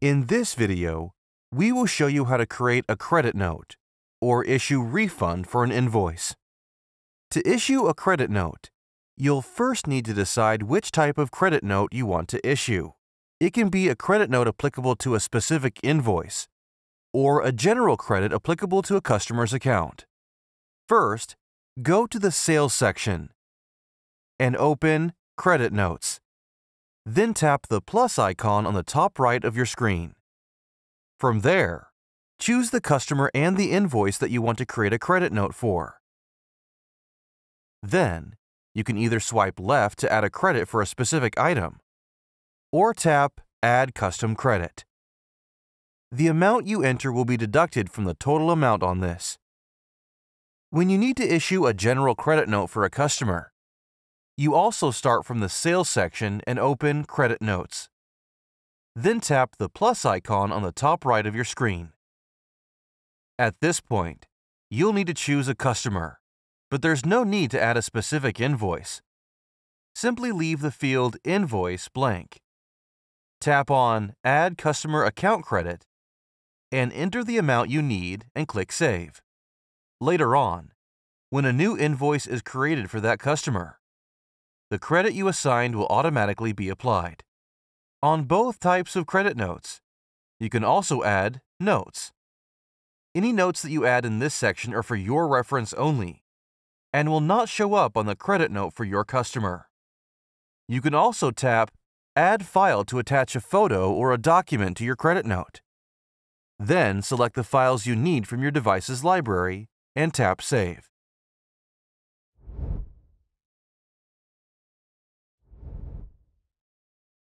In this video, we will show you how to create a credit note or issue refund for an invoice. To issue a credit note, you'll first need to decide which type of credit note you want to issue. It can be a credit note applicable to a specific invoice or a general credit applicable to a customer's account. First, go to the Sales section and open Credit Notes. Then tap the plus icon on the top right of your screen. From there, choose the customer and the invoice that you want to create a credit note for. Then, you can either swipe left to add a credit for a specific item, or tap Add Custom Credit. The amount you enter will be deducted from the total amount on this. When you need to issue a general credit note for a customer, you also start from the Sales section and open Credit Notes. Then tap the plus icon on the top right of your screen. At this point, you'll need to choose a customer, but there's no need to add a specific invoice. Simply leave the field Invoice blank. Tap on Add Customer Account Credit and enter the amount you need and click Save. Later on, when a new invoice is created for that customer, the credit you assigned will automatically be applied. On both types of credit notes, you can also add notes. Any notes that you add in this section are for your reference only and will not show up on the credit note for your customer. You can also tap Add File to attach a photo or a document to your credit note. Then select the files you need from your device's library and tap Save.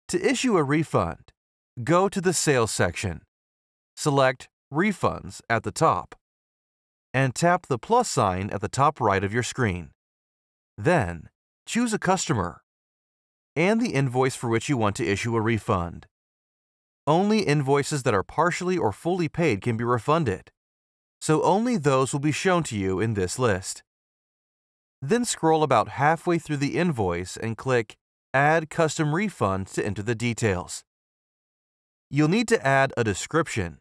To issue a refund, go to the Sales section. Select Refunds at the top and tap the plus sign at the top right of your screen. Then, choose a customer and the invoice for which you want to issue a refund. Only invoices that are partially or fully paid can be refunded, so only those will be shown to you in this list. Then scroll about halfway through the invoice and click Add Custom Refund to enter the details. You'll need to add a description.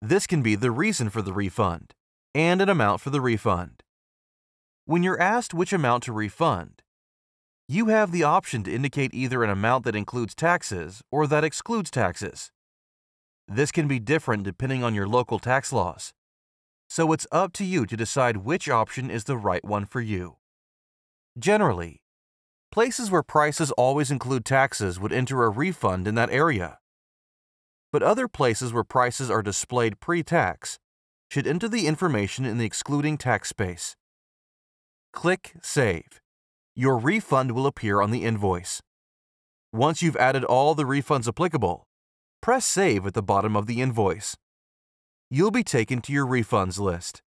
This can be the reason for the refund and an amount for the refund. When you're asked which amount to refund, you have the option to indicate either an amount that includes taxes or that excludes taxes. This can be different depending on your local tax laws, so it's up to you to decide which option is the right one for you. Generally, Places where prices always include taxes would enter a refund in that area. But other places where prices are displayed pre-tax should enter the information in the excluding tax space. Click Save. Your refund will appear on the invoice. Once you've added all the refunds applicable, press Save at the bottom of the invoice. You'll be taken to your refunds list.